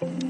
Bye.